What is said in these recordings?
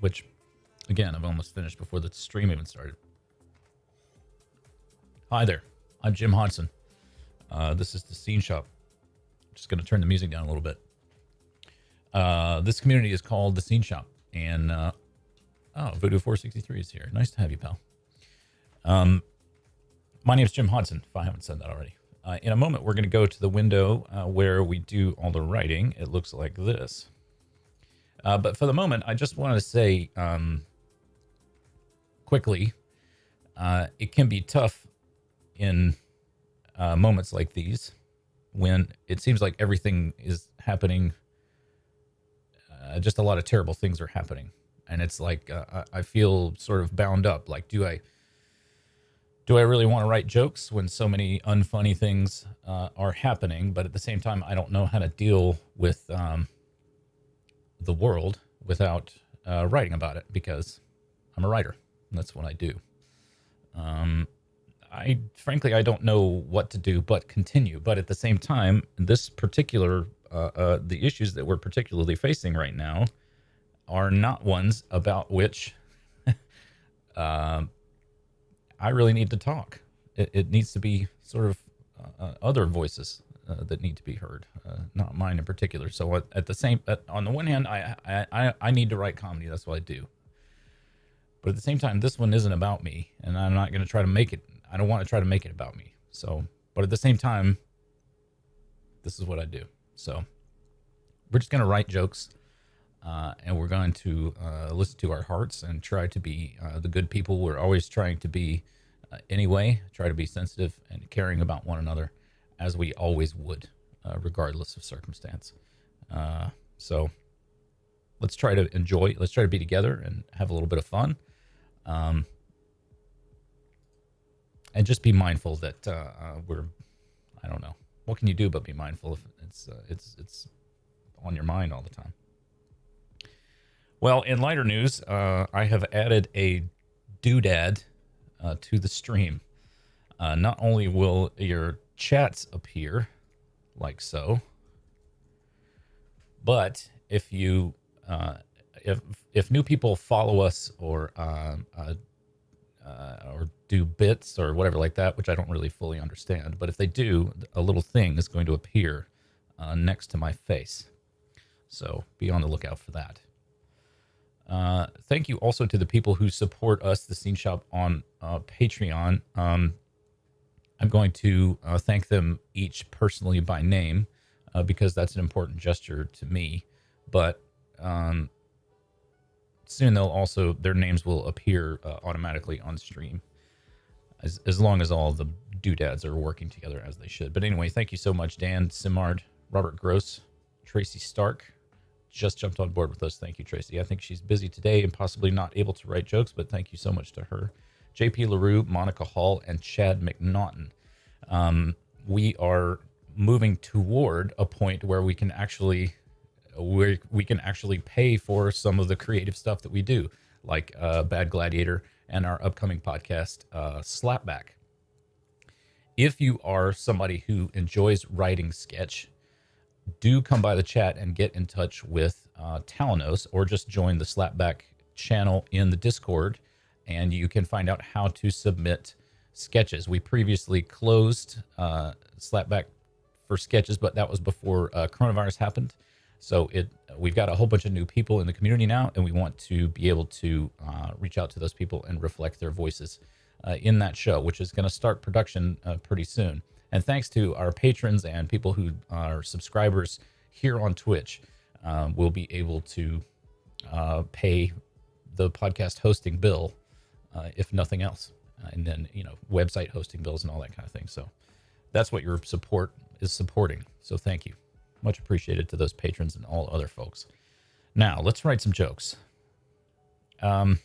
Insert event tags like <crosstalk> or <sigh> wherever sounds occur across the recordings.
which, again, I've almost finished before the stream even started. Hi there. I'm Jim Hodson. Uh, this is the Scene Shop. Just going to turn the music down a little bit. Uh, this community is called the Scene Shop, and uh, oh, Voodoo 463 is here. Nice to have you, pal. Um, my name is Jim Hodson. If I haven't said that already. Uh, in a moment, we're going to go to the window uh, where we do all the writing. It looks like this. Uh, but for the moment, I just want to say um, quickly, uh, it can be tough in uh, moments like these when it seems like everything is happening. Uh, just a lot of terrible things are happening, and it's like uh, I feel sort of bound up. Like, do I do I really want to write jokes when so many unfunny things uh, are happening? But at the same time, I don't know how to deal with um, the world without uh, writing about it because I'm a writer. And that's what I do. Um, I frankly I don't know what to do but continue. But at the same time, this particular uh, uh, the issues that we're particularly facing right now are not ones about which uh, <laughs> I really need to talk. It, it needs to be sort of uh, uh, other voices uh, that need to be heard, not mine in particular. So at, at the same, at, on the one hand, I, I I need to write comedy. That's what I do. But at the same time, this one isn't about me, and I'm not going to try to make it I don't want to try to make it about me. So, but at the same time, this is what I do. So, we're just going to write jokes uh, and we're going to uh, listen to our hearts and try to be uh, the good people we're always trying to be uh, anyway. Try to be sensitive and caring about one another as we always would, uh, regardless of circumstance. Uh, so, let's try to enjoy, let's try to be together and have a little bit of fun. Um, and just be mindful that uh, uh, we're I don't know what can you do but be mindful if it's uh, it's it's on your mind all the time. Well, in lighter news, uh, I have added a doodad to the stream. Not only will your chats appear like so, but if you uh, if if new people follow us or uh, or do bits or whatever like that, which I don't really fully understand. But if they do, a little thing is going to appear uh, next to my face. So be on the lookout for that. Uh, thank you also to the people who support us, the Scene Shop, on uh, Patreon. Um, I'm going to uh, thank them each personally by name uh, because that's an important gesture to me. But um, soon they'll also their names will appear uh, automatically on stream as, as long as all the doodads are working together as they should. But anyway thank you so much dan simard robert gross tracy stark. Just jumped on board with us. Thank you tracy. I think she's busy today and possibly not able to write jokes but thank you so much to her jp larue monica hall and chad mcnaughton um, we are moving toward a point where we can actually where we can actually pay for some of the creative stuff that we do, like uh, Bad Gladiator and our upcoming podcast, uh, Slapback. If you are somebody who enjoys writing sketch, do come by the chat and get in touch with uh, Talanos or just join the Slapback channel in the Discord and you can find out how to submit sketches. We previously closed uh, Slapback for sketches, but that was before uh, coronavirus happened. So it we've got a whole bunch of new people in the community now, and we want to be able to uh, reach out to those people and reflect their voices uh, in that show, which is going to start production uh, pretty soon. And thanks to our patrons and people who are subscribers here on Twitch, um, we'll be able to uh, pay the podcast hosting bill, uh, if nothing else, uh, and then you know website hosting bills and all that kind of thing. So that's what your support is supporting. So thank you. Much appreciated to those patrons and all other folks. Now, let's write some jokes. Um,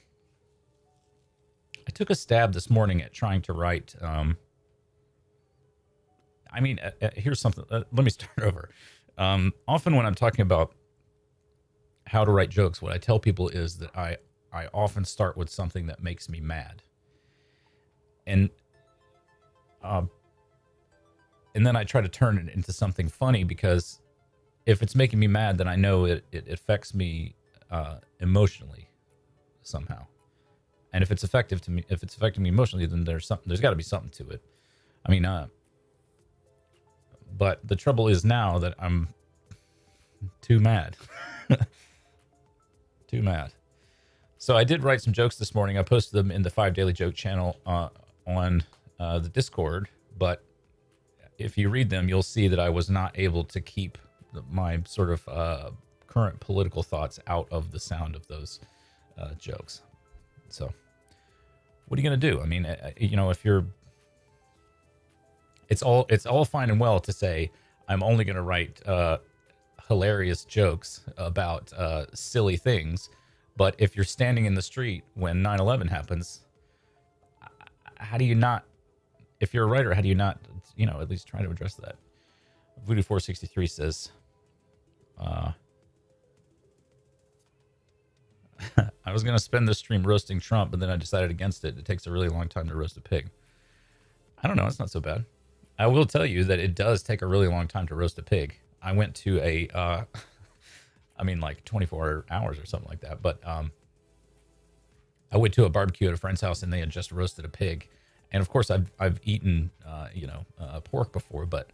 I took a stab this morning at trying to write. Um, I mean, uh, uh, here's something. Uh, let me <laughs> start over. Um, often when I'm talking about how to write jokes, what I tell people is that I I often start with something that makes me mad, and uh, and then I try to turn it into something funny because if it's making me mad, then I know it, it affects me uh, emotionally. somehow. And if it's effective to me, if it's affecting me emotionally, then there's something. There's got to be something to it. I mean, uh, but the trouble is now that I'm too mad. <laughs> too mad. So I did write some jokes this morning. I posted them in the Five Daily Joke channel uh, on uh, the Discord. But if you read them, you'll see that I was not able to keep my sort of uh, current political thoughts out of the sound of those uh, jokes. So, what are you going to do? I mean, uh, you know, if you're, it's all it's all fine and well to say I'm only going to write uh, hilarious jokes about uh, silly things, but if you're standing in the street when 9/11 happens, how do you not? If you're a writer, how do you not, you know, at least try to address that? Voodoo 463 says, uh, <laughs> I was going to spend this stream roasting Trump, but then I decided against it. It takes a really long time to roast a pig. I don't know. It's not so bad. I will tell you that it does take a really long time to roast a pig. I went to a, uh, <laughs> I mean, like 24 hours or something like that. But um, I went to a barbecue at a friend's house and they had just roasted a pig. And of course, I've, I've eaten, uh, you know, uh, pork before, but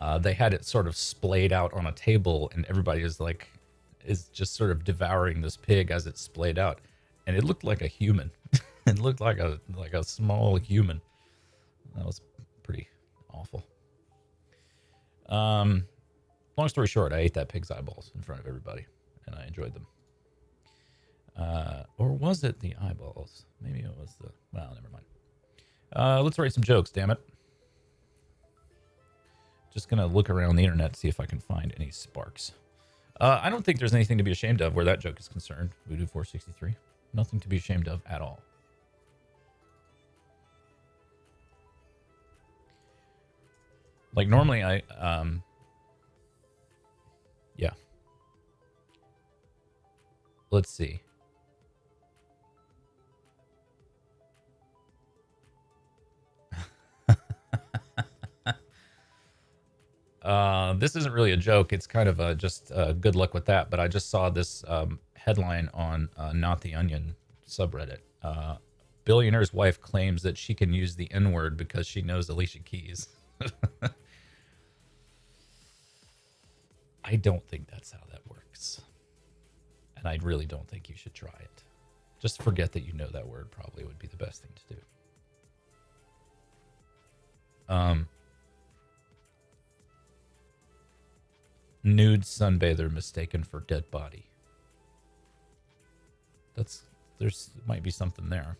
uh, they had it sort of splayed out on a table and everybody is like is just sort of devouring this pig as it's splayed out, and it looked like a human. <laughs> it looked like a like a small human. That was pretty awful. Um, long story short, I ate that pig's eyeballs in front of everybody, and I enjoyed them. Uh, or was it the eyeballs? Maybe it was the. Well, never mind. Uh, let's write some jokes. Damn it. Just gonna look around the internet see if I can find any sparks. Uh, I don't think there's anything to be ashamed of where that joke is concerned. Voodoo 463. Nothing to be ashamed of at all. Like normally I um Let's see. <laughs> Uh, this isn't really a joke. It's kind of a, just uh, good luck with that. But I just saw this um, headline on uh, Not the Onion subreddit. Uh, billionaire's wife claims that she can use the N word because she knows Alicia Keys. <laughs> I don't think that's how that works. And I really don't think you should try it. Just forget that you know that word, probably would be the best thing to do. Um, nude sunbather mistaken for dead body. That's there's might be something there.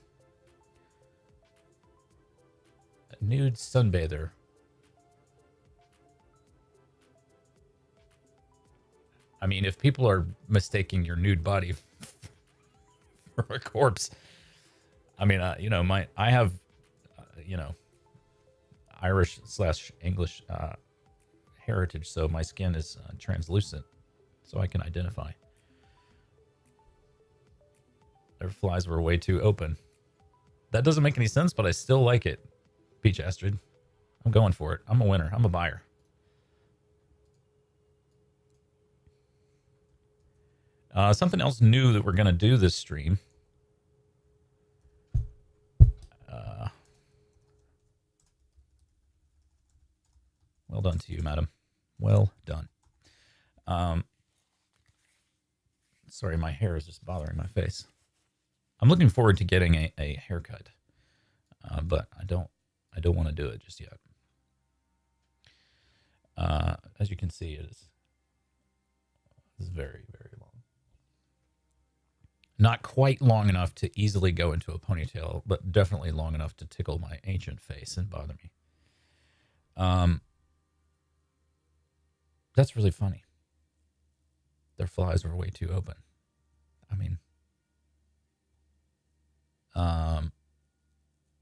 A nude sunbather. I mean, if people are mistaking your nude body <laughs> for a corpse, I mean, uh, you know, my I have, uh, you know, Irish slash English uh, heritage, so my skin is uh, translucent, so I can identify. Their flies were way too open. That doesn't make any sense, but I still like it. Peach Astrid. I'm going for it. I'm a winner. I'm a buyer. Uh, something else new that we're going to do this stream Well done to you, madam. Well done. Um, sorry, my hair is just bothering my face. I'm looking forward to getting a, a haircut, uh, but I don't I don't want to do it just yet. Uh, as you can see, it is, it is very very. Not quite long enough to easily go into a ponytail, but definitely long enough to tickle my ancient face and bother me. Um, that's really funny. Their flies were way too open. I mean, um,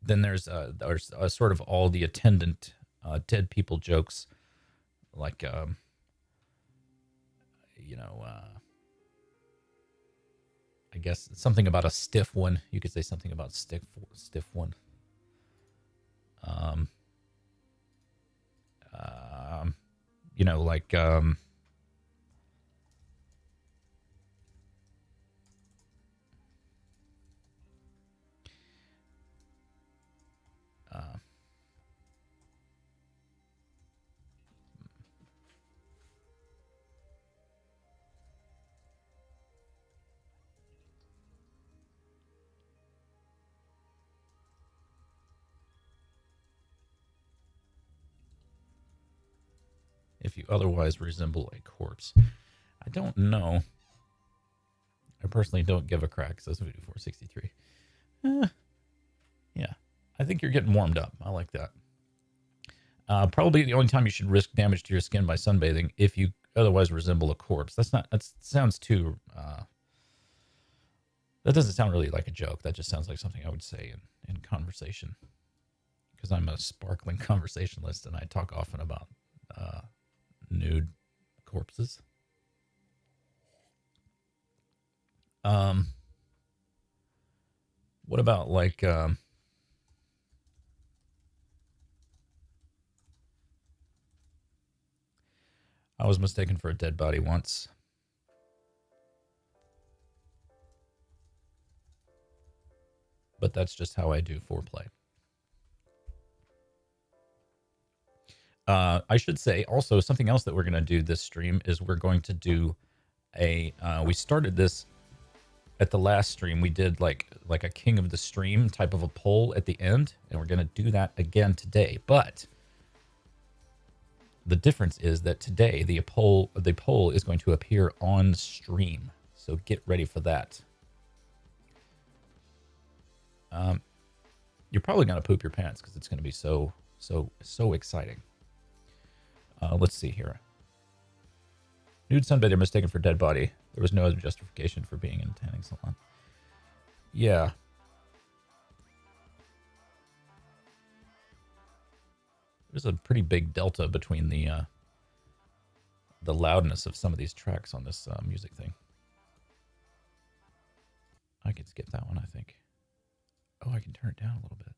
then there's uh, there's uh, sort of all the attendant uh, dead people jokes, like um, you know, uh, I guess something about a stiff one. You could say something about stiff stiff one. Um, um, you know, like um, if you otherwise resemble a corpse. I don't know. I personally don't give a crack, says Voodoo 463. Eh, yeah, I think you're getting warmed up. I like that. Uh, probably the only time you should risk damage to your skin by sunbathing if you otherwise resemble a corpse. That's not. That sounds too. Uh, that doesn't sound really like a joke. That just sounds like something I would say in in conversation. Because I'm a sparkling <laughs> conversationalist and I talk often about uh, nude corpses. Um, what about like um, I was mistaken for a dead body once. But that's just how I do foreplay. Uh, I should say also something else that we're going to do this stream is we're going to do a. Uh, we started this at the last stream. We did like like a king of the stream type of a poll at the end, and we're going to do that again today. But the difference is that today the poll the poll is going to appear on stream. So get ready for that. Um, you're probably going to poop your pants because it's going to be so so so exciting. Uh, let's see here. Nude sunbather mistaken for dead body. There was no other justification for being in a tanning salon. Yeah, There's a pretty big delta between the uh, the loudness of some of these tracks on this uh, music thing. I can skip that one, I think. Oh, I can turn it down a little bit.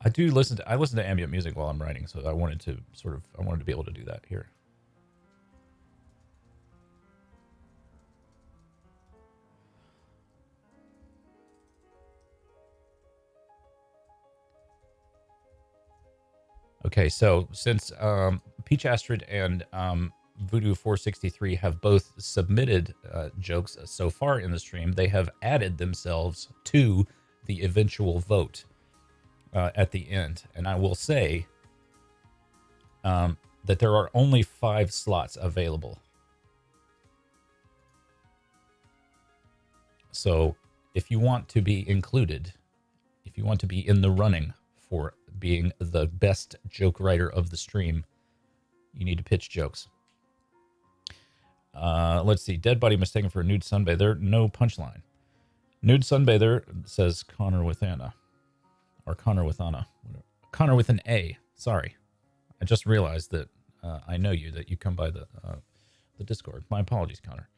I do listen to I listen to ambient music while I'm writing, so I wanted to sort of I wanted to be able to do that here. Okay, so since um, Peach Astrid and um, Voodoo 463 have both submitted uh, jokes so far in the stream, they have added themselves to the eventual vote uh, at the end. And I will say um, that there are only five slots available. So if you want to be included, if you want to be in the running for being the best joke writer of the stream, you need to pitch jokes. Uh, let's see. Dead body mistaken for a nude sunbather. No punchline. Nude sunbather says Connor with Anna. Or Connor with Anna. Connor with an A. Sorry. I just realized that uh, I know you, that you come by the uh, the Discord. My apologies, Connor.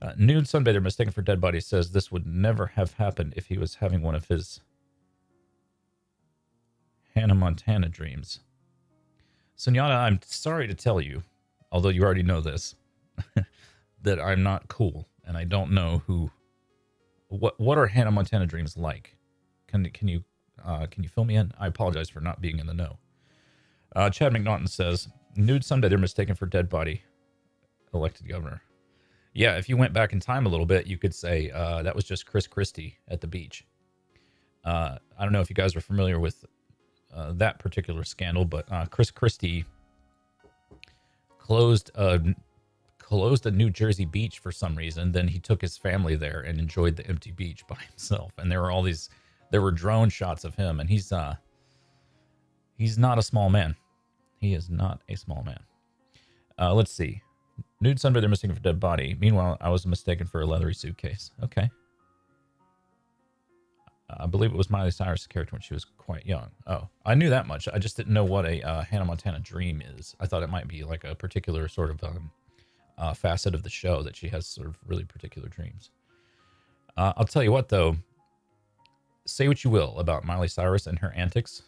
Uh, nude sunbather mistaken for dead body says this would never have happened if he was having one of his Hannah Montana dreams. Sunyata, I'm sorry to tell you, although you already know this, <laughs> that I'm not cool and I don't know who. What what are Hannah Montana dreams like? Can can you uh, can you fill me in? I apologize for not being in the know. Uh, Chad McNaughton says, "Nude Sunday, they're mistaken for dead body, elected governor." Yeah, if you went back in time a little bit, you could say uh, that was just Chris Christie at the beach. Uh, I don't know if you guys are familiar with uh, that particular scandal, but uh, Chris Christie closed a closed a New Jersey beach for some reason. Then he took his family there and enjoyed the empty beach by <laughs> himself. And there were all these there were drone shots of him, and he's uh he's not a small man. He is not a small man. Uh, let's see. Nude sunbather missing for dead body. Meanwhile, I was mistaken for a leathery suitcase. Okay. I believe it was Miley Cyrus' character when she was quite young. Oh, I knew that much. I just didn't know what a uh, Hannah Montana dream is. I thought it might be like a particular sort of um, uh, facet of the show that she has sort of really particular dreams. Uh, I'll tell you what, though. Say what you will about Miley Cyrus and her antics.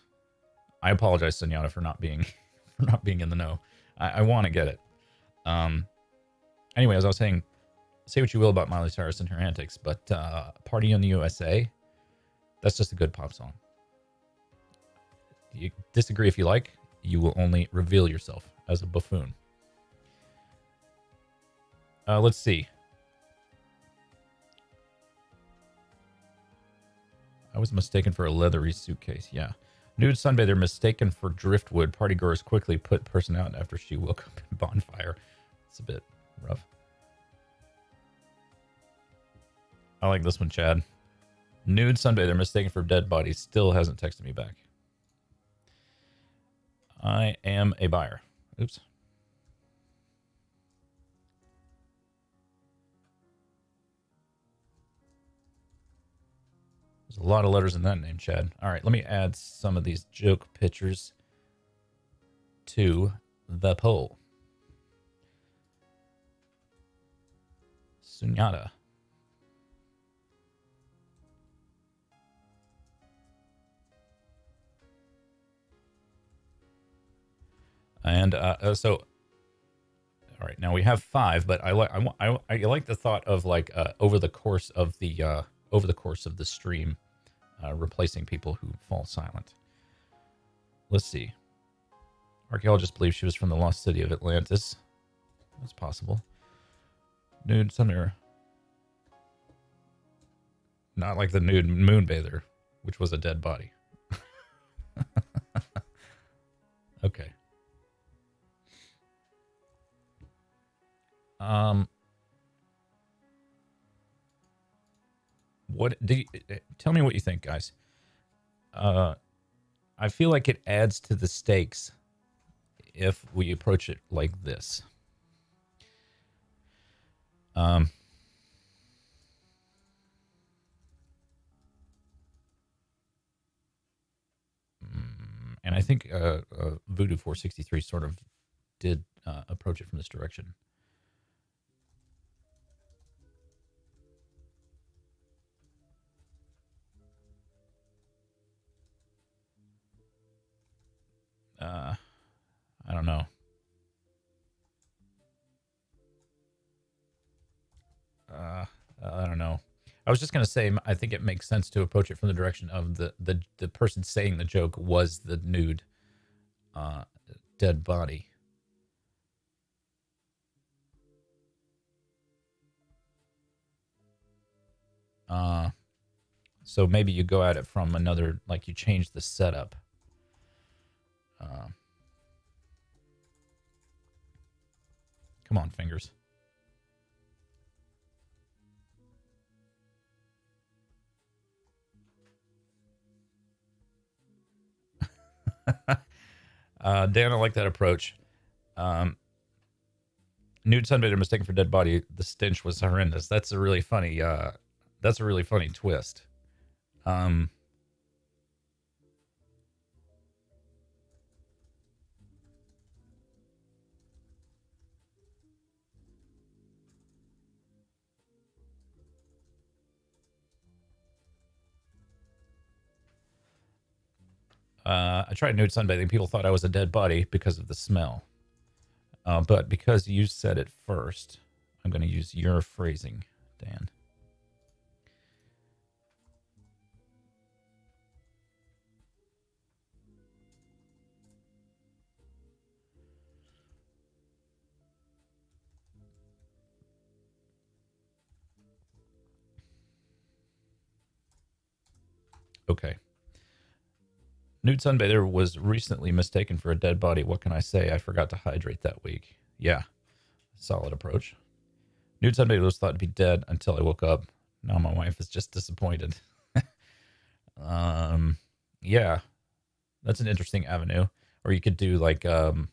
I apologize, Senora, for not being <laughs> for not being in the know. I, I want to get it. Um. Anyway, as I was saying, say what you will about Miley Cyrus and her antics, but uh, "Party in the USA" That's just a good pop song. You disagree if you like, you will only reveal yourself as a buffoon. Uh, let's see. I was mistaken for a leathery suitcase. Yeah. Nude sunbather mistaken for driftwood. Party goers quickly put person out after she woke up in bonfire. It's a bit rough. I like this one, Chad. Nude sunbather mistaken for dead body still hasn't texted me back. I am a buyer. Oops. There's a lot of letters in that name, Chad. All right, let me add some of these joke pictures to the poll. Sunyata. And uh, uh, so, all right, now we have five, but I like I, I, I like the thought of like uh, over the course of the uh, over the course of the stream, uh, replacing people who fall silent. Let's see. Archaeologists believe she was from the lost city of Atlantis. That's possible. Nude Thunder. Not like the nude moonbather, which was a dead body. <laughs> okay. Um, what do you, tell me what you think, guys? Uh, I feel like it adds to the stakes if we approach it like this. Um, mm, and I think uh, uh, Voodoo 463 sort of did uh, approach it from this direction. Don't know. Uh, I don't know. I was just gonna say, I think it makes sense to approach it from the direction of the the the person saying the joke was the nude, uh, dead body. Uh, so maybe you go at it from another, like you change the setup. Uh, come on, fingers. <laughs> uh, Dan, I like that approach. Um, nude sunbather mistaken for dead body. The stench was horrendous. That's a really funny. Uh, that's a really funny twist. Um, Uh, I tried nude sunbathing. People thought I was a dead body because of the smell. Uh, but because you said it first, I'm going to use your phrasing, Dan. Okay. Nude sunbather was recently mistaken for a dead body. What can I say? I forgot to hydrate that week. Yeah, solid approach. Nude sunbather was thought to be dead until I woke up. Now my wife is just disappointed. <laughs> um, yeah, that's an interesting avenue. Or you could do like um,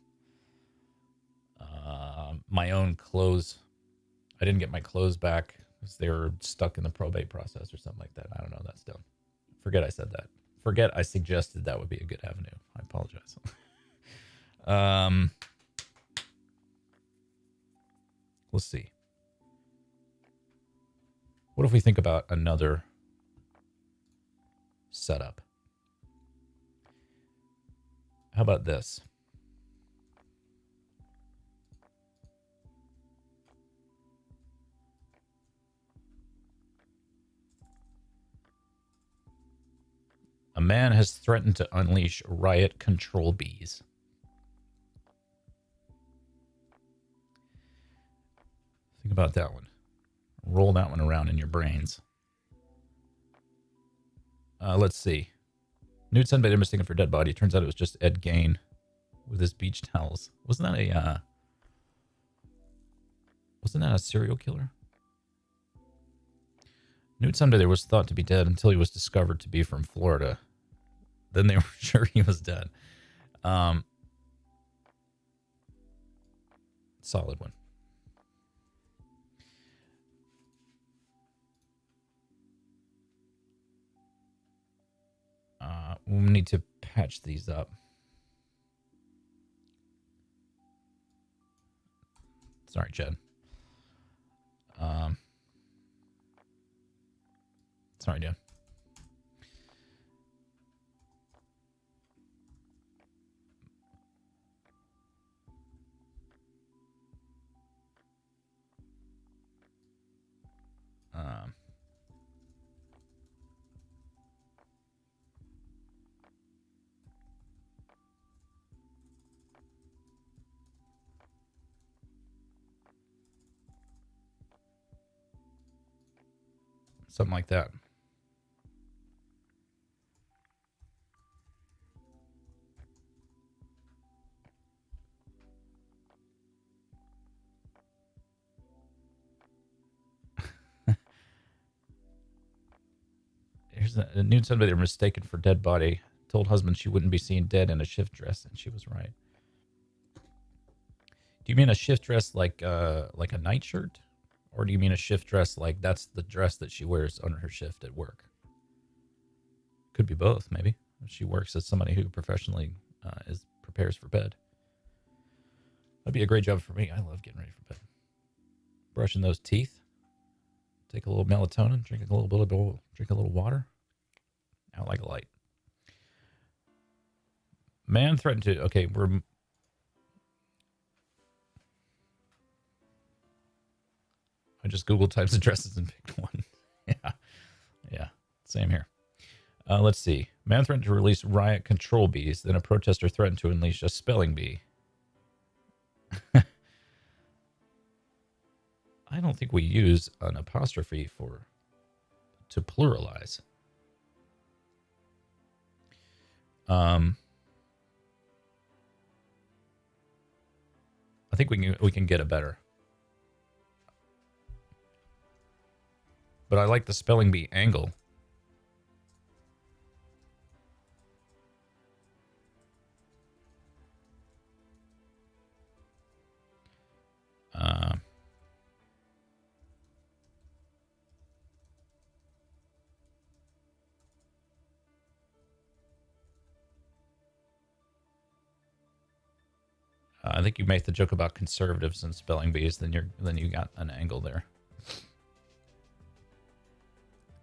uh, my own clothes. I didn't get my clothes back because they were stuck in the probate process or something like that. I don't know. That's dumb. Forget I said that forget I suggested that would be a good avenue. I apologize. <laughs> um, let's see. What if we think about another setup? How about this? A man has threatened to unleash riot control bees. Think about that one. Roll that one around in your brains. Uh, let's see. Nude they mistaken for dead body. Turns out it was just Ed Gein with his beach towels. Wasn't that a uh, wasn't that a serial killer? Nude sunbather was thought to be dead until he was discovered to be from Florida. Then they <laughs> were sure he was dead. Um, solid one. Uh, we need to patch these up. Sorry, Chad. Um, sorry, Dan. Um, something like that. Here's a, a nude somebody mistaken for dead body. Told husband she wouldn't be seen dead in a shift dress, and she was right. Do you mean a shift dress like uh like a nightshirt? Or do you mean a shift dress like that's the dress that she wears under her shift at work? Could be both, maybe. She works as somebody who professionally uh, is prepares for bed. That'd be a great job for me. I love getting ready for bed. Brushing those teeth. Take a little melatonin. Drink a little bit of drink a little water. Out like a light. Man threatened to. Okay, we're I just Google types addresses and picked one. <laughs> yeah. Yeah. Same here. Uh, let's see. Man threatened to release riot control bees. Then a protester threatened to unleash a spelling bee. <laughs> I don't think we use an apostrophe for to pluralize. Um, I think we can we can get it better. but I like the spelling bee angle. I think you make the joke about conservatives and spelling bees, then you're then you got an angle there.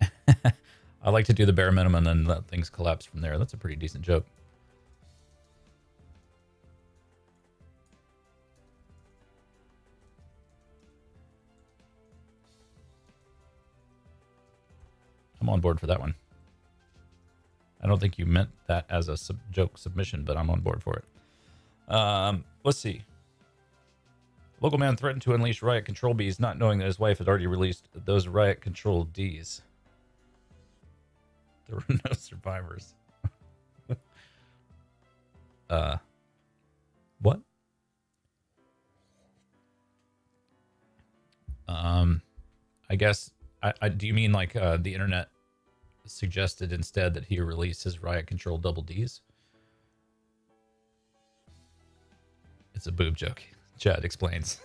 <laughs> I like to do the bare minimum and then let things collapse from there. That's a pretty decent joke. I'm on board for that one. I don't think you meant that as a sub joke submission, but I'm on board for it. Um, let's see. Local man threatened to unleash riot control bees, not knowing that his wife had already released those riot control Ds. <laughs> There were no survivors. <laughs> uh, what? Um, I guess. I, I do you mean like uh, the internet suggested instead that he release his riot control double D's? It's a boob joke. Chad explains.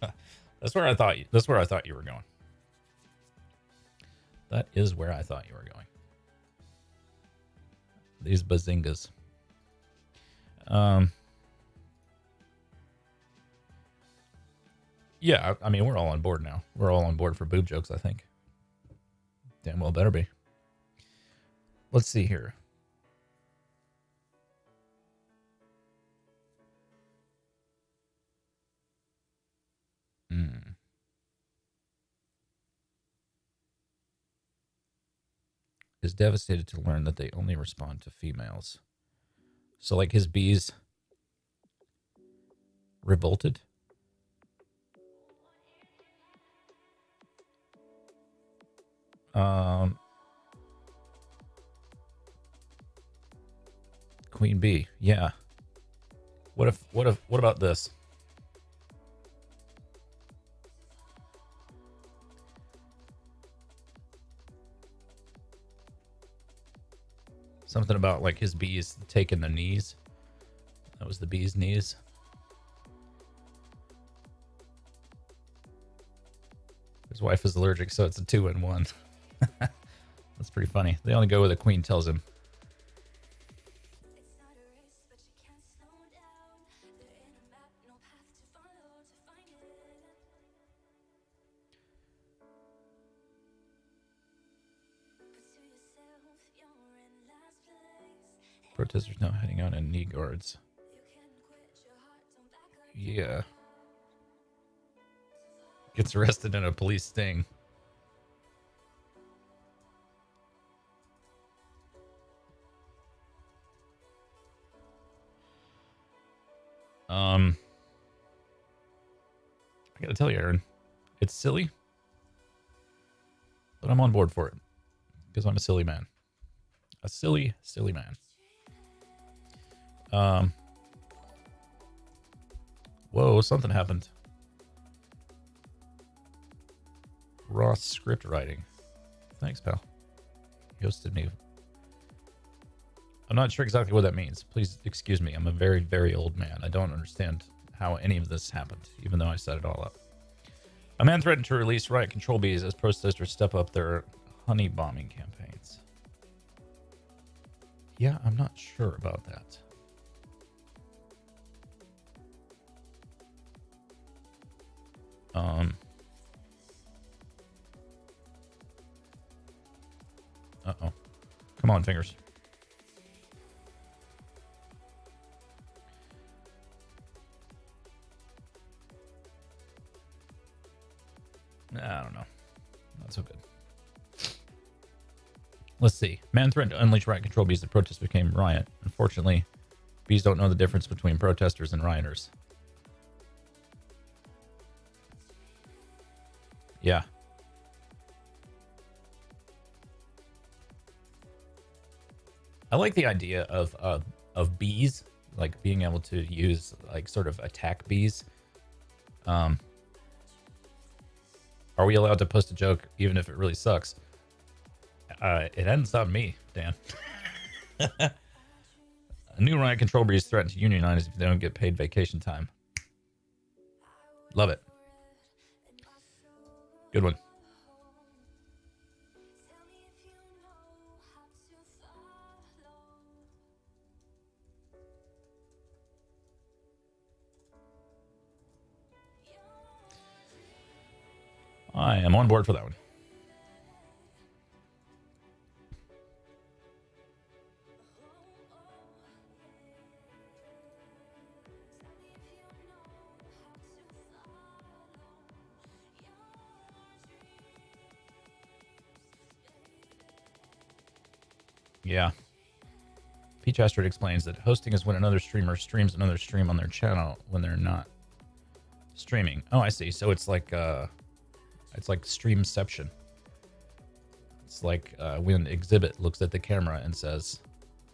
<laughs> that's where I thought. You, that's where I thought you were going. That is where I thought you were going these bazingas. Um, yeah, I, I mean, we're all on board now. We're all on board for boob jokes, I think. Damn well better be. Let's see here. Hmm. is devastated to learn that they only respond to females. So, like his bees revolted. Um, queen bee. Yeah. What if what if what about this? Something about like his bees taking the knees. That was the bee's knees. His wife is allergic, so it's a two in one. <laughs> That's pretty funny. They only go where the queen tells him. Protesters no heading out in knee guards. Yeah. Gets arrested in a police sting. Um, I gotta tell you, Aaron, it's silly, but I'm on board for it because I'm a silly man. A silly, silly man. Um, whoa, something happened. Ross script writing. Thanks, pal. He hosted me. I'm not sure exactly what that means. Please excuse me. I'm a very, very old man. I don't understand how any of this happened, even though I set it all up. A man threatened to release riot control bees as protesters step up their honey bombing campaigns. Yeah, I'm not sure about that. Um. Uh oh. Come on, fingers. I don't know. Not so good. Let's see. Man threatened to unleash riot control bees. The protest became riot. Unfortunately, bees don't know the difference between protesters and rioters. Yeah. I like the idea of uh, of bees, like being able to use like sort of attack bees. Um, are we allowed to post a joke even if it really sucks? Uh, it ends on me, Dan. <laughs> a new riot control breeze threatened to unionize if they don't get paid vacation time. Love it. Good one. I am on board for that one. Yeah. Peach Astrid explains that hosting is when another streamer streams another stream on their channel when they're not streaming. Oh, I see. So it's like uh it's like streamception. It's like uh, when Xzibit looks at the camera and says,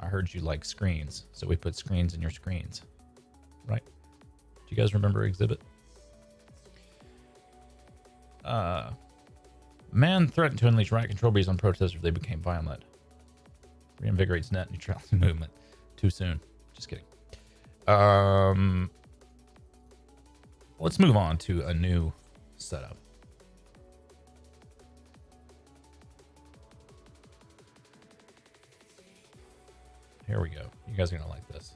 I heard you like screens, so we put screens in your screens. Right? Do you guys remember Xzibit? Uh, man threatened to unleash riot control bees on protesters if they became violent. Reinvigorates net neutrality <laughs> movement. Too soon. Just kidding. Um, let's move on to a new setup. Here we go. You guys are going to like this.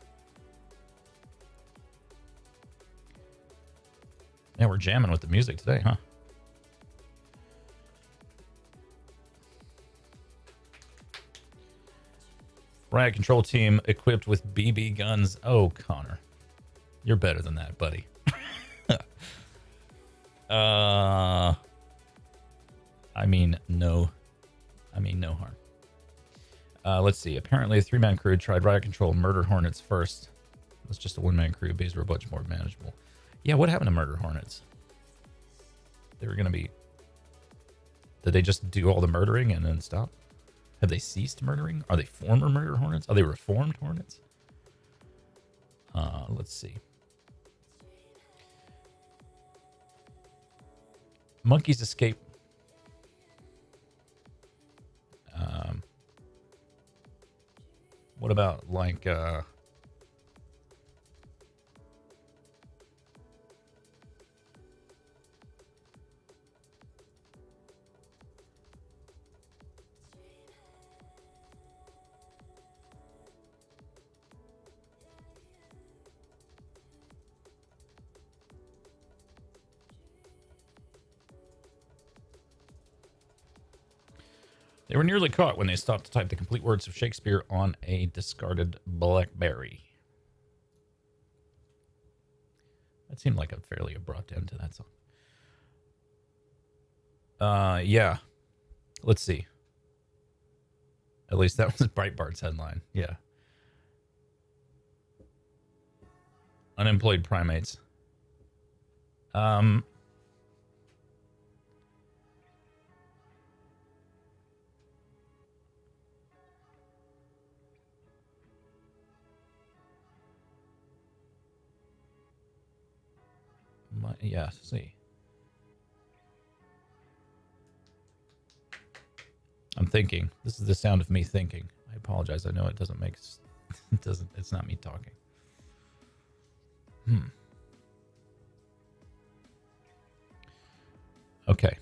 Yeah, we're jamming with the music today, huh? Riot control team equipped with BB guns. Oh, Connor. You're better than that, buddy. <laughs> uh I mean no. I mean no harm. Uh, let's see. Apparently, a three-man crew tried riot control murder hornets first. It was just a one-man crew. Bees were much more manageable. Yeah, what happened to murder hornets? They were going to be... Did they just do all the murdering and then stop? Have they ceased murdering? Are they former murder hornets? Are they reformed hornets? Uh, let's see. Monkeys escape. Um, what about like uh, They were nearly caught when they stopped to type the complete words of Shakespeare on a discarded Blackberry. That seemed like a fairly abrupt end to that song. Uh, yeah. Let's see. At least that was <laughs> Breitbart's headline. Yeah. Unemployed primates. Um, My, yeah, see. I'm thinking. This is the sound of me thinking. I apologize. I know it doesn't make <laughs> it doesn't it's not me talking. Hmm. Okay.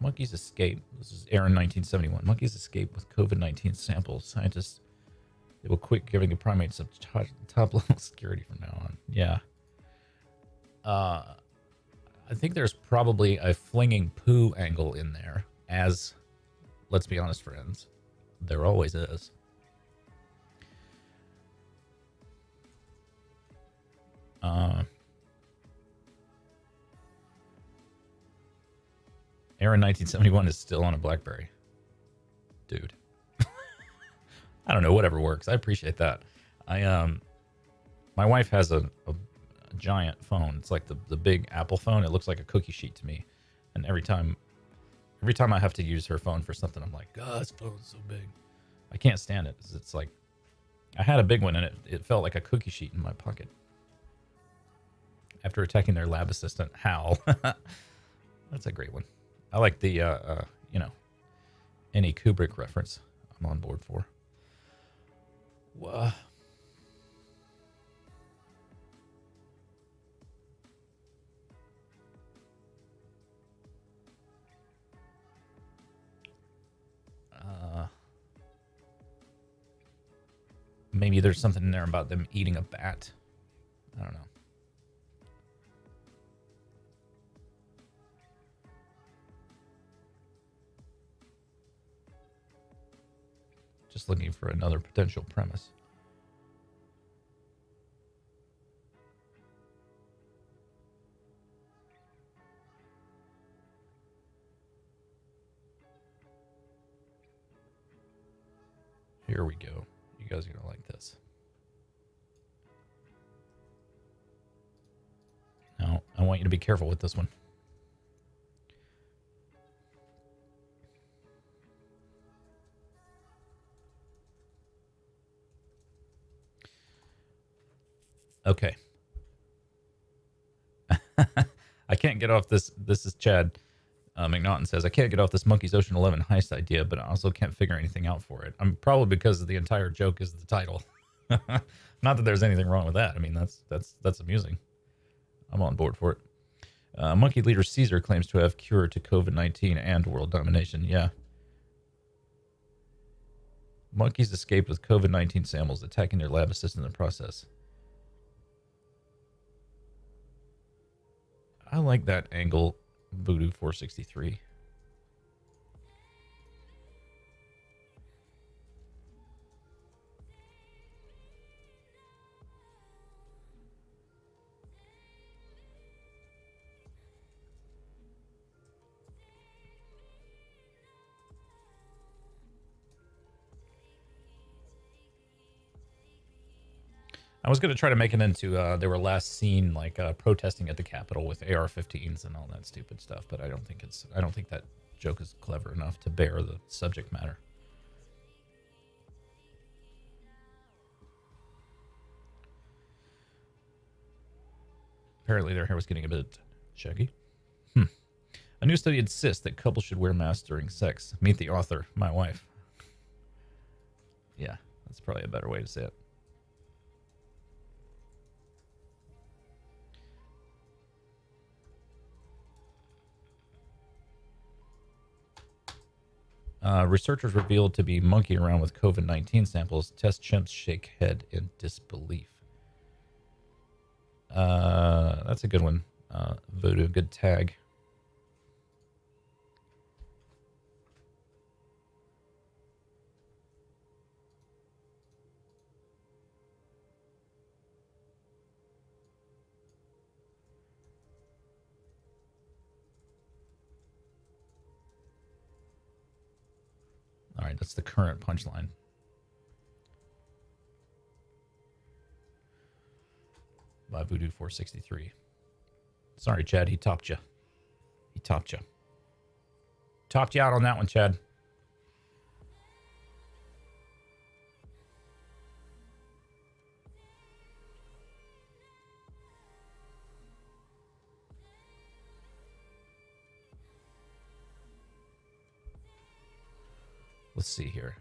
Monkeys escape. This is Aaron 1971. Monkeys escape with COVID 19 samples. Scientists they will quit giving the primates top level <laughs> security from now on. Yeah. Uh, I think there's probably a flinging poo angle in there, as, let's be honest, friends, there always is. Uh, Aaron 1971 is still on a BlackBerry. Dude. I don't know, whatever works. I appreciate that. I um, my wife has a, a, a, giant phone. It's like the the big Apple phone. It looks like a cookie sheet to me. And every time, every time I have to use her phone for something, I'm like, God, this phone's so big. I can't stand it. It's like, I had a big one and it it felt like a cookie sheet in my pocket. After attacking their lab assistant, Hal. <laughs> That's a great one. I like the uh, uh, you know, any Kubrick reference. I'm on board for. Uh, maybe there's something in there about them eating a bat. I don't know. Just looking for another potential premise. Here we go. You guys are going to like this. Now, I want you to be careful with this one. Okay. <laughs> I can't get off this. This is Chad uh, McNaughton says, I can't get off this Monkey's Ocean 11 heist idea, but I also can't figure anything out for it. I'm probably because the entire joke is the title. <laughs> Not that there's anything wrong with that. I mean, that's that's that's amusing. I'm on board for it. Uh, monkey leader Caesar claims to have cure to COVID 19 and world domination. Yeah. Monkeys escaped with COVID 19 samples, attacking their lab assistant in the process. I like that angle, Voodoo 463. I was gonna try to make it into uh, they were last seen like uh, protesting at the Capitol with AR-15s and all that stupid stuff, but I don't think it's I don't think that joke is clever enough to bear the subject matter. Apparently, their hair was getting a bit shaggy. Hmm. A new study insists that couples should wear masks during sex. Meet the author, my wife. Yeah, that's probably a better way to say it. Uh, researchers revealed to be monkeying around with COVID 19 samples. Test chimps shake head in disbelief. Uh, that's a good one. Uh, Voodoo, good tag. That's the current punchline. By Voodoo 463. Sorry, Chad, he topped you. He topped you. Topped you out on that one, Chad. Let's see here.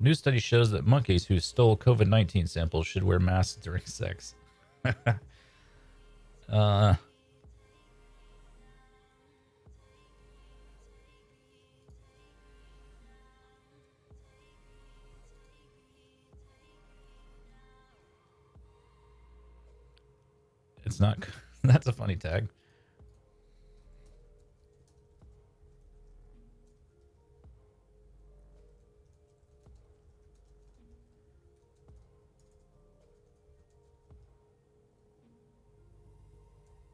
New study shows that monkeys who stole COVID 19 samples should wear masks during <laughs> sex. <laughs> uh, it's not, <laughs> that's a funny tag.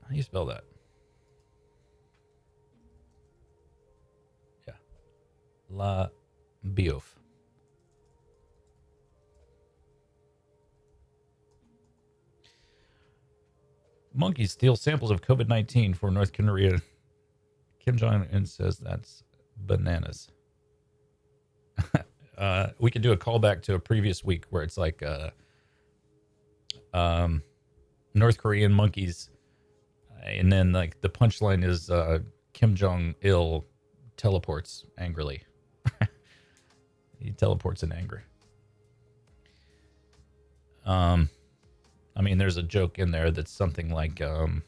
How do you spell that? Yeah. La Biouf. Monkeys steal samples of COVID 19 for North Korea. Kim Jong un says that's bananas. <laughs> uh, we could do a callback to a previous week where it's like uh, um, North Korean monkeys and then like the punchline is uh, Kim Jong Il teleports angrily. <laughs> he teleports in anger. Um, I mean, there's a joke in there that's something like um.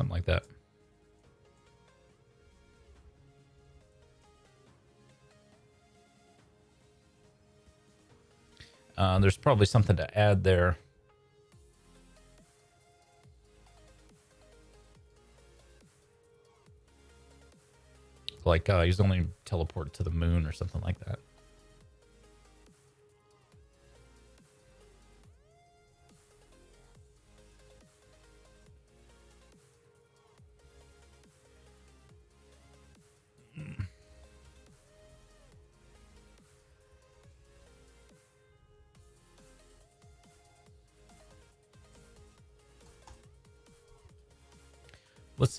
Something like that. Uh, there's probably something to add there. Like uh, he's only teleported to the moon or something like that.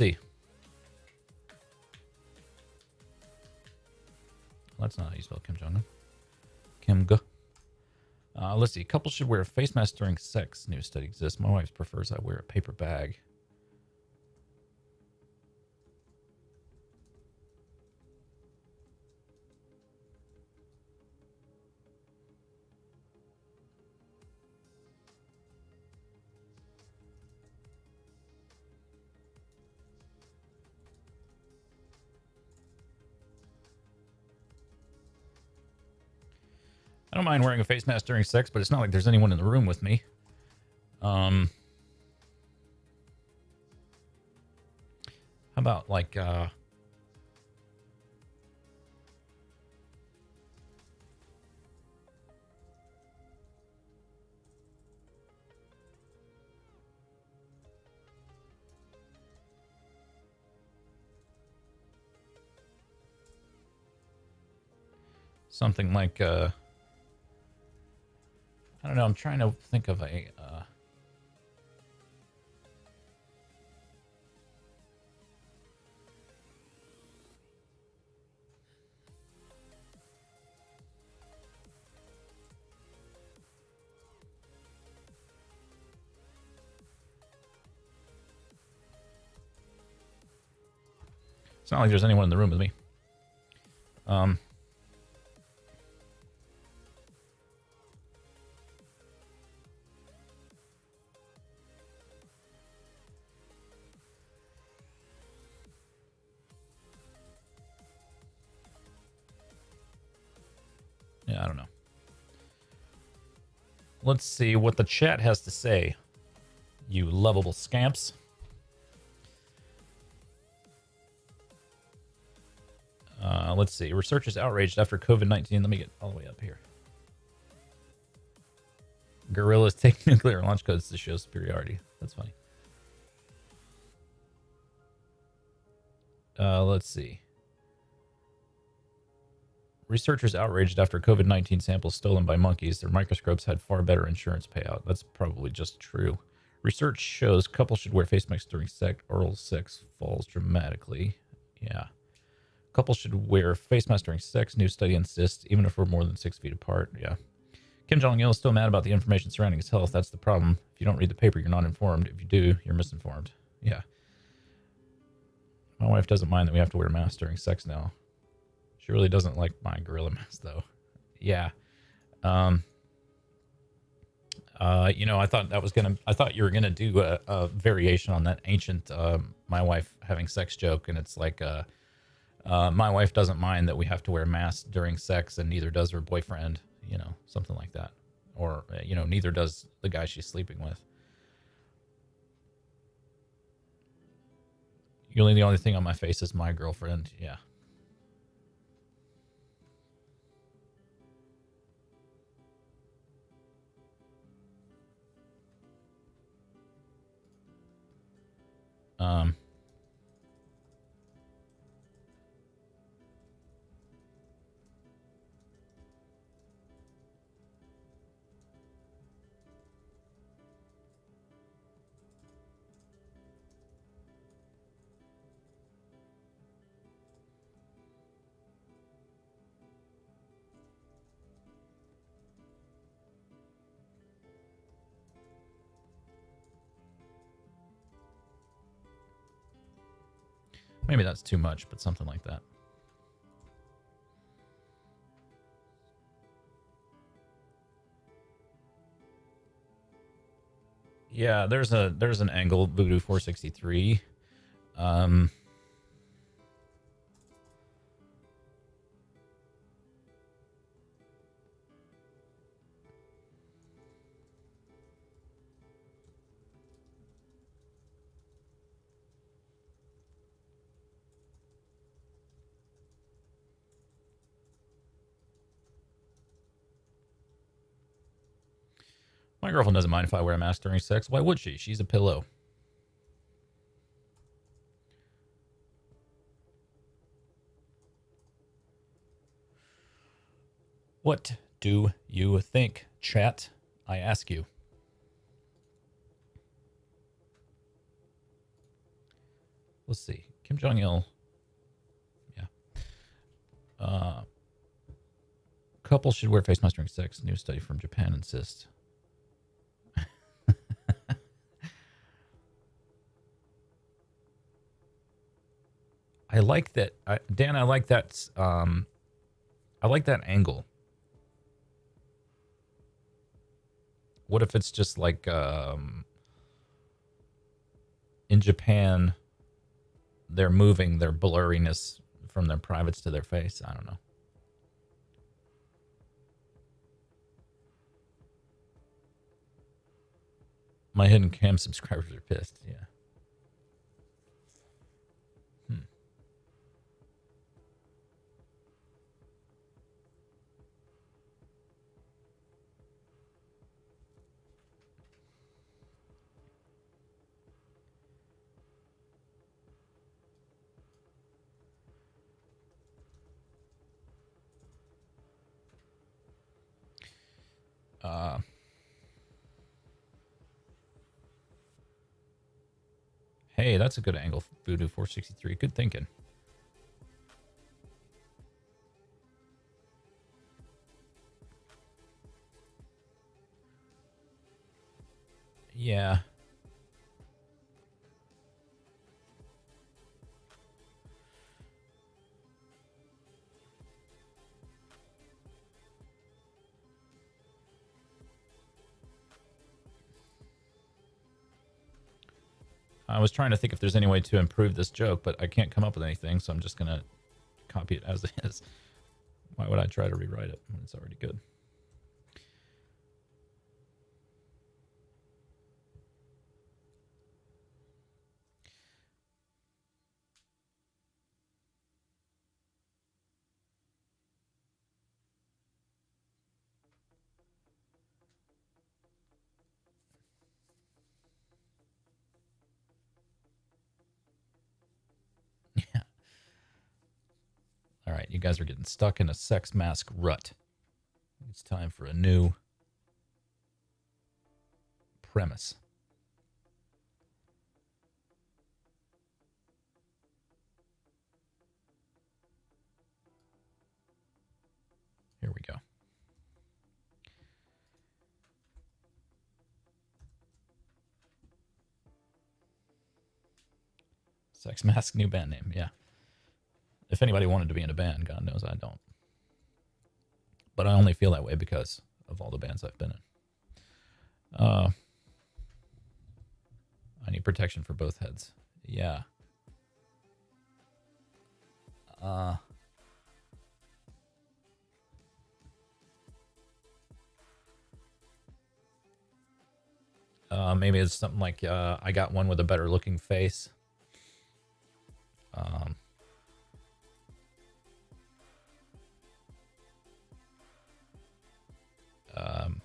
Let's see. That's not how you spell Kim Jong Un. Kim G. Uh, let's see. Couples should wear a face mask during sex. New study exists. My wife prefers I wear a paper bag. mind wearing a face mask during sex, but it's not like there's anyone in the room with me. Um, how about like, uh, something like uh I don't know, I'm trying to think of a uh It's not like there's anyone in the room with me. Um, Let's see what the chat has to say, you lovable scamps. Uh, let's see. Researchers outraged after COVID 19. Let me get all the way up here. Gorillas take <laughs> nuclear launch codes to show superiority. That's funny. Uh, let's see. Researchers outraged after COVID 19 samples stolen by monkeys. Their microscopes had far better insurance payout. That's probably just true. Research shows couples should wear face masks during sex. Oral sex falls dramatically. Yeah. Couples should wear face masks during sex. New study insists, even if we're more than six feet apart. Yeah. Kim Jong Il is still mad about the information surrounding his health. That's the problem. If you don't read the paper, you're not informed. If you do, you're misinformed. Yeah. My wife doesn't mind that we have to wear masks during sex now. She really doesn't like my gorilla mask, though. Yeah. Um. Uh, you know, I thought that was gonna. I thought you were gonna do a, a variation on that ancient um, my wife having sex joke, and it's like, uh, uh, my wife doesn't mind that we have to wear masks during sex, and neither does her boyfriend. You know, something like that, or uh, you know, neither does the guy she's sleeping with. Only the only thing on my face is my girlfriend. Yeah. Um. Maybe that's too much, but something like that. Yeah, there's a there's an angle Voodoo 463. Um My girlfriend doesn't mind if I wear a mask during sex. Why would she? She's a pillow. What do you think, chat? I ask you. Let's see. Kim Jong il. Yeah. Uh, couples should wear face masks during sex. New study from Japan insists. I like that, I, Dan. I like that. Um, I like that angle. What if it's just like um, in Japan, they're moving their blurriness from their privates to their face? I don't know. My hidden cam subscribers are pissed. Yeah. Uh, hey, that's a good angle, Voodoo 463. Good thinking. Yeah. I was trying to think if there's any way to improve this joke, but I can't come up with anything, so I'm just going to copy it as <laughs> is. Why would I try to rewrite it when it's already good? Guys are getting stuck in a sex mask rut. It's time for a new premise. Here we go. Sex Mask, new band name. Yeah. If anybody wanted to be in a band, God knows I don't. But I only feel that way because of all the bands I've been in. Uh, I need protection for both heads. Yeah. Uh, uh, maybe it's something like uh, I got one with a better looking face. Um, Um,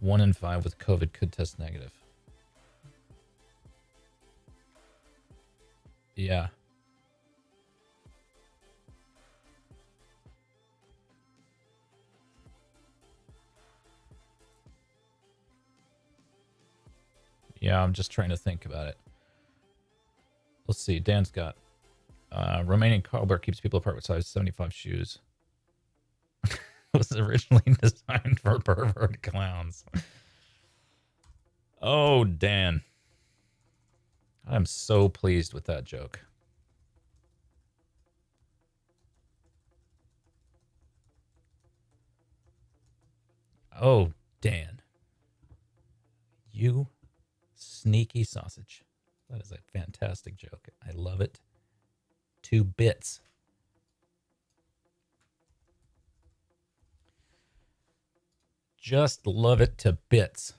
one in five with COVID could test negative. Yeah. Yeah, I'm just trying to think about it. Let's see. Dan's got uh, Romanian cobbler keeps people apart with size 75 shoes. <laughs> was originally <laughs> designed for pervert clowns. Oh, Dan. I'm so pleased with that joke. Oh, Dan. You sneaky sausage. That is a fantastic joke. I love it to bits. Just love it to bits.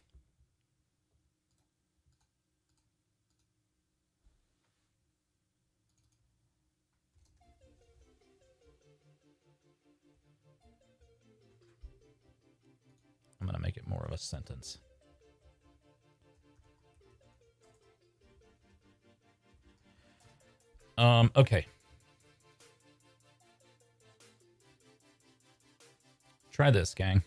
I'm going to make it more of a sentence. Um, okay. Try this, gang.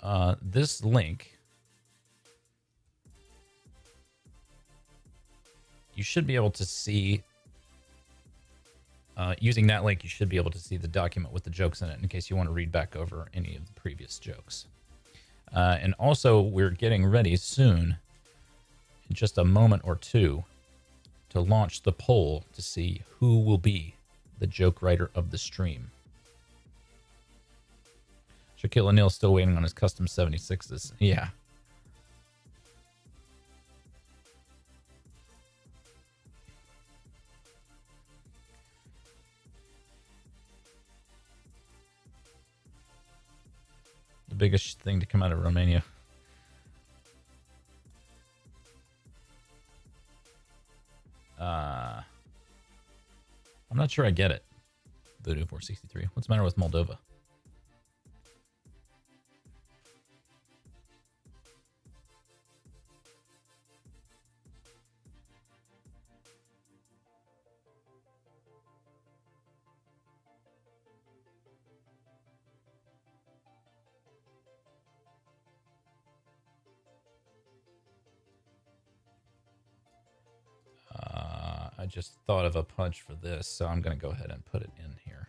Uh, this link, you should be able to see, uh, using that link, you should be able to see the document with the jokes in it in case you want to read back over any of the previous jokes. Uh, and also, we're getting ready soon, in just a moment or two, to launch the poll to see who will be the joke writer of the stream. Shaquille O'Neal still waiting on his custom 76s. Yeah. The biggest thing to come out of Romania. Uh, I'm not sure I get it. Voodoo 463. What's the matter with Moldova? Just thought of a punch for this, so I'm going to go ahead and put it in here.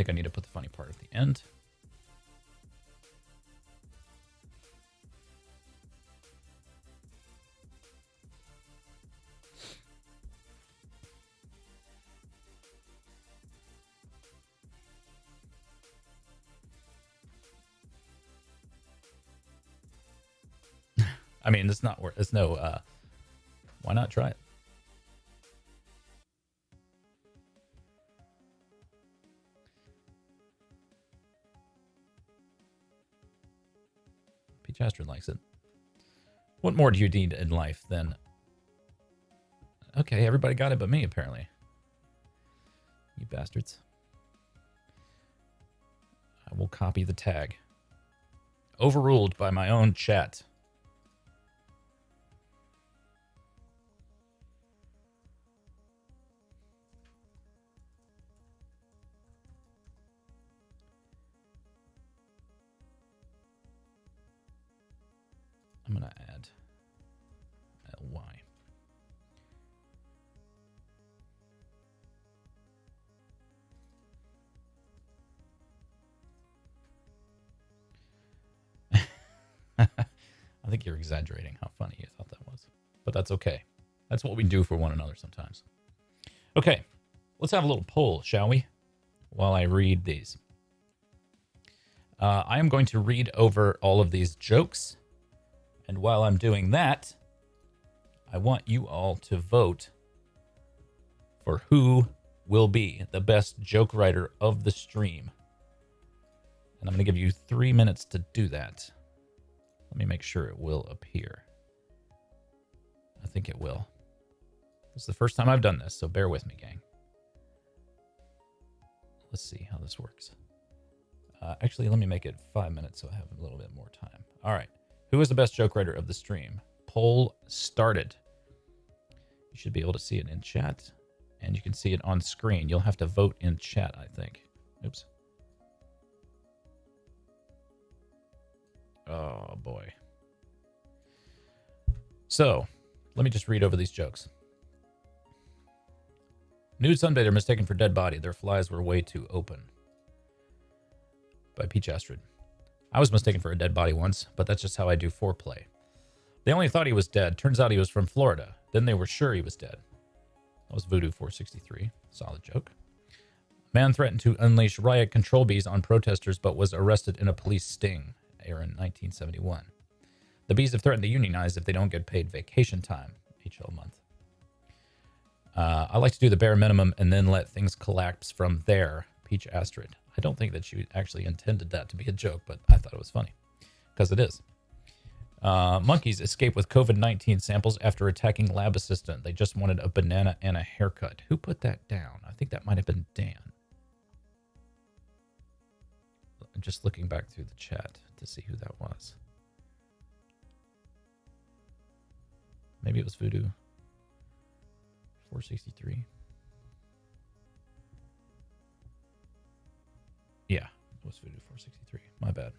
Think I need to put the funny part at the end. <laughs> I mean, it's not worth. It's no. Uh, why not try it? Astrid likes it. What more do you need in life than... Okay, everybody got it but me, apparently. You bastards. I will copy the tag. Overruled by my own chat. I'm going to add ly. <laughs> I think you're exaggerating how funny you thought that was. But that's okay. That's what we do for one another sometimes. Okay, let's have a little poll, shall we? While I read these. Uh, I am going to read over all of these jokes and while I'm doing that, I want you all to vote for who will be the best joke writer of the stream. And I'm going to give you three minutes to do that. Let me make sure it will appear. I think it will. This is the first time I've done this, so bear with me, gang. Let's see how this works. Uh, actually, let me make it five minutes so I have a little bit more time. All right. Who is the best joke writer of the stream? Poll started. You should be able to see it in chat, and you can see it on screen. You'll have to vote in chat, I think. Oops. Oh, boy. So, let me just read over these jokes. Nude sunbather mistaken for dead body. Their flies were way too open. By Peach Astrid. I was mistaken for a dead body once, but that's just how I do foreplay. They only thought he was dead. Turns out he was from Florida. Then they were sure he was dead. That was Voodoo 463. Solid joke. Man threatened to unleash riot control bees on protesters but was arrested in a police sting. Aaron, 1971. The bees have threatened to unionize if they don't get paid vacation time. HL month. Uh, I like to do the bare minimum and then let things collapse from there. Peach Astrid. I don't think that she actually intended that to be a joke, but I thought it was funny because it is. Uh, monkeys escape with COVID 19 samples after attacking lab assistant. They just wanted a banana and a haircut. Who put that down? I think that might have been Dan. I'm just looking back through the chat to see who that was. Maybe it was Voodoo 463. Yeah, it was Voodoo 463. My bad.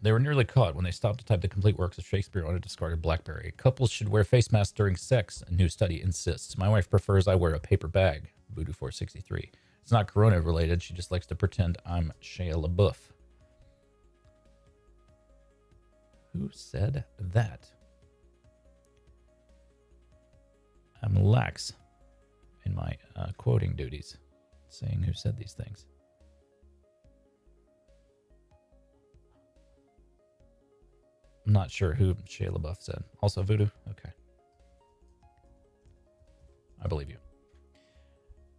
They were nearly caught when they stopped to type the complete works of Shakespeare on a discarded Blackberry. Couples should wear face masks during sex, a new study insists. My wife prefers I wear a paper bag, Voodoo 463. It's not corona related, she just likes to pretend I'm Shia LaBeouf. Who said that? I'm lax my uh, quoting duties, seeing who said these things. I'm not sure who Shia LaBeouf said. Also voodoo? Okay. I believe you.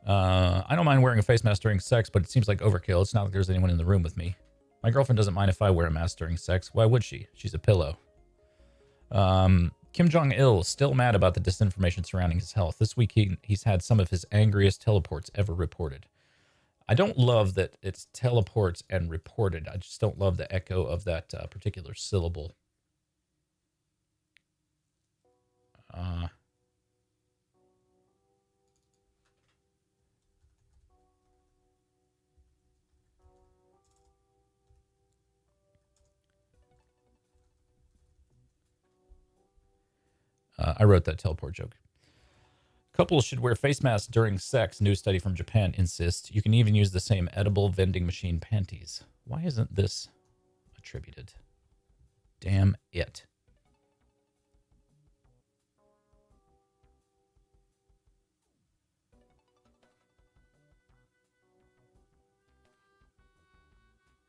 Uh, I don't mind wearing a face mask during sex, but it seems like overkill. It's not like there's anyone in the room with me. My girlfriend doesn't mind if I wear a mask during sex. Why would she? She's a pillow. Um, Kim Jong Il still mad about the disinformation surrounding his health. This week he, he's had some of his angriest teleports ever reported. I don't love that it's teleports and reported. I just don't love the echo of that uh, particular syllable. Uh, Uh, I wrote that teleport joke. Couples should wear face masks during sex. New study from Japan insists. You can even use the same edible vending machine panties. Why isn't this attributed? Damn it.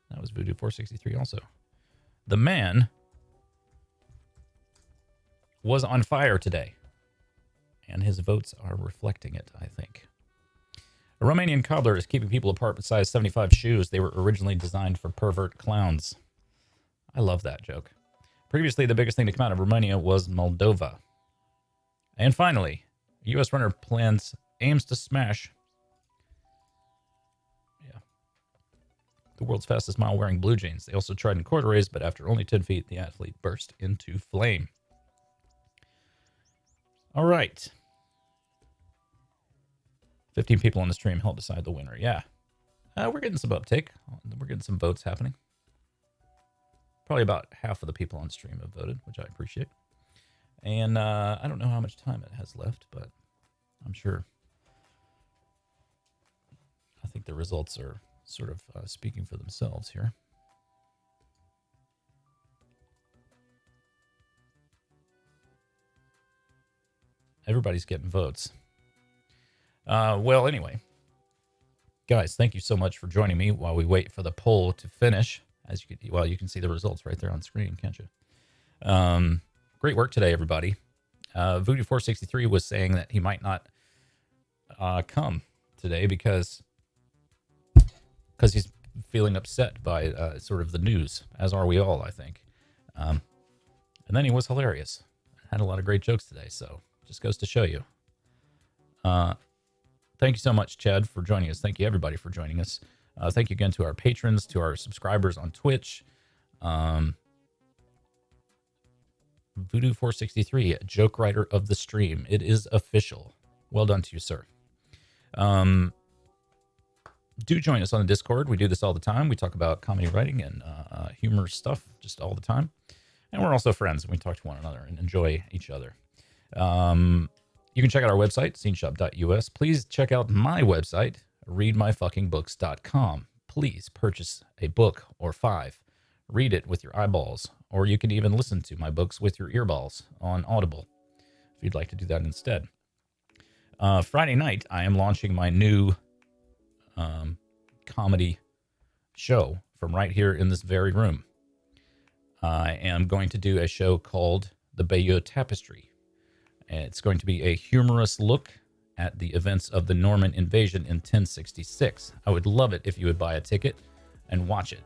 That was Voodoo 463 also. The man was on fire today. And his votes are reflecting it, I think. A Romanian cobbler is keeping people apart with size 75 shoes. They were originally designed for pervert clowns. I love that joke. Previously, the biggest thing to come out of Romania was Moldova. And finally, U.S. runner plans aims to smash. Yeah. The world's fastest mile wearing blue jeans. They also tried in quarter race, but after only 10 feet, the athlete burst into flame. All right. 15 people on the stream help decide the winner. Yeah. Uh, we're getting some uptake. We're getting some votes happening. Probably about half of the people on stream have voted, which I appreciate. And uh, I don't know how much time it has left, but I'm sure. I think the results are sort of uh, speaking for themselves here. Everybody's getting votes. Uh, well, anyway, guys, thank you so much for joining me while we wait for the poll to finish. As you can, well, you can see the results right there on screen, can't you? Um, great work today, everybody. Uh, Voodoo 463 was saying that he might not uh, come today because because he's feeling upset by uh, sort of the news, as are we all, I think. Um, and then he was hilarious. Had a lot of great jokes today, so just goes to show you. Uh, thank you so much, Chad, for joining us. Thank you, everybody, for joining us. Uh, thank you again to our patrons, to our subscribers on Twitch. Um, Voodoo463, joke writer of the stream. It is official. Well done to you, sir. Um, do join us on the Discord. We do this all the time. We talk about comedy writing and uh, uh humor stuff just all the time. And we're also friends. We talk to one another and enjoy each other. Um, you can check out our website, sceneshop.us. Please check out my website, readmyfuckingbooks.com. Please purchase a book or five. Read it with your eyeballs, or you can even listen to my books with your earballs on Audible if you'd like to do that instead. Uh, Friday night, I am launching my new um, comedy show from right here in this very room. I am going to do a show called The Bayeux Tapestry. It's going to be a humorous look at the events of the Norman invasion in 1066. I would love it if you would buy a ticket and watch it.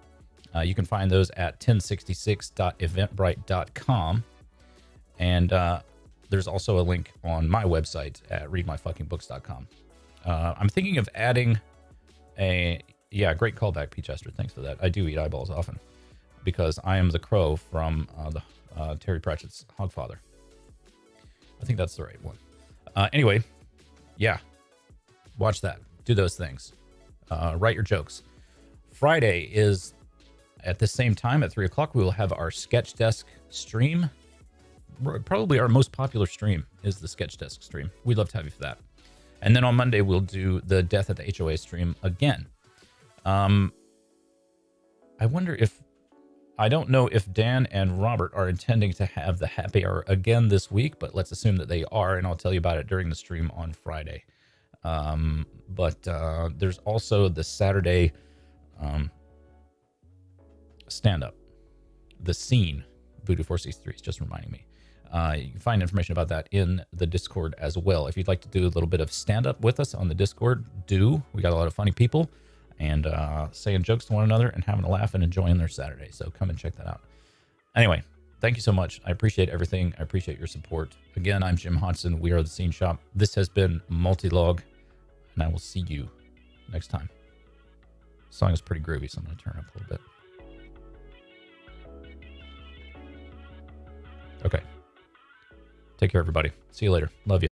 Uh, you can find those at 1066.eventbrite.com. And uh, there's also a link on my website at readmyfuckingbooks.com. Uh, I'm thinking of adding a. Yeah, great callback, Peach Astrid. Thanks for that. I do eat eyeballs often because I am the crow from uh, the uh, Terry Pratchett's Hogfather. I think that's the right one. Uh, anyway, yeah, watch that. Do those things. Uh, write your jokes. Friday is at the same time at three o'clock. We will have our sketch desk stream. Probably our most popular stream is the sketch desk stream. We'd love to have you for that. And then on Monday we'll do the death at the HOA stream again. Um, I wonder if I don't know if Dan and Robert are intending to have the happy hour again this week, but let's assume that they are, and I'll tell you about it during the stream on Friday. Um, but uh, there's also the Saturday um, stand up, the scene Voodoo 463 is just reminding me. Uh, you can find information about that in the Discord as well. If you'd like to do a little bit of stand up with us on the Discord, do. We got a lot of funny people and uh, saying jokes to one another and having a laugh and enjoying their Saturday. So come and check that out. Anyway, thank you so much. I appreciate everything. I appreciate your support. Again, I'm Jim Hodson. We are the Scene Shop. This has been Multilog, and I will see you next time. Song is pretty groovy, so I'm going to turn up a little bit. Okay. Take care, everybody. See you later. Love you.